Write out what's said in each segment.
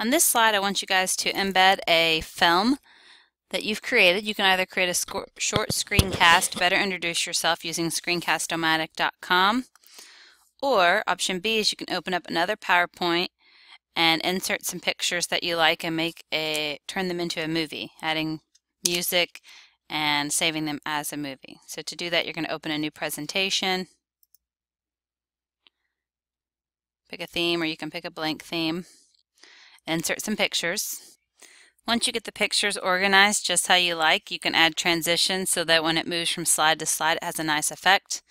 On this slide, I want you guys to embed a film that you've created. You can either create a short screencast, better introduce yourself using screencast-o-matic.com, or option B is you can open up another PowerPoint and insert some pictures that you like and make a turn them into a movie, adding music and saving them as a movie. So to do that, you're going to open a new presentation, pick a theme, or you can pick a blank theme insert some pictures. Once you get the pictures organized just how you like, you can add transitions so that when it moves from slide to slide, it has a nice effect.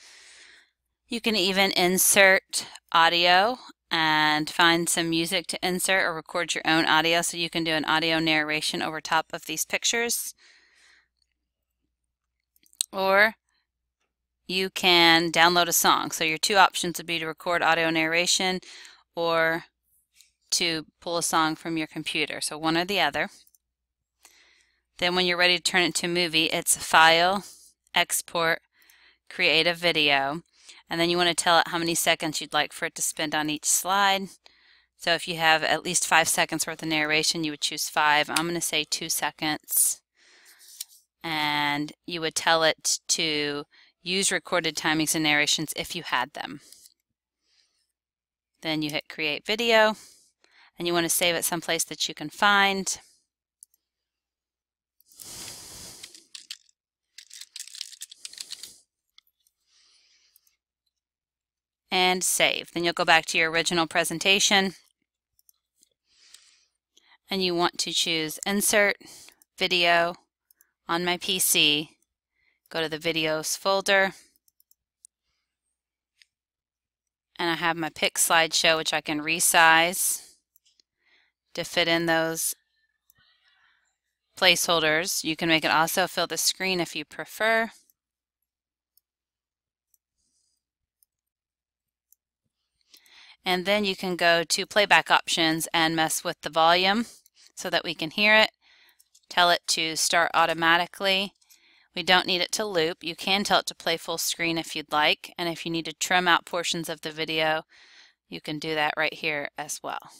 You can even insert audio and find some music to insert or record your own audio so you can do an audio narration over top of these pictures. Or you can download a song. So your two options would be to record audio narration or to pull a song from your computer. So one or the other. Then when you're ready to turn it to movie, it's File, Export, Create a Video. And then you want to tell it how many seconds you'd like for it to spend on each slide. So if you have at least five seconds worth of narration, you would choose five. I'm going to say two seconds. And you would tell it to use recorded timings and narrations if you had them. Then you hit Create Video and you want to save it someplace that you can find. and save. Then you'll go back to your original presentation and you want to choose Insert, Video on my PC. Go to the Videos folder and I have my pick slideshow which I can resize to fit in those placeholders. You can make it also fill the screen if you prefer. And then you can go to playback options and mess with the volume so that we can hear it. Tell it to start automatically. We don't need it to loop. You can tell it to play full screen if you'd like. And if you need to trim out portions of the video, you can do that right here as well.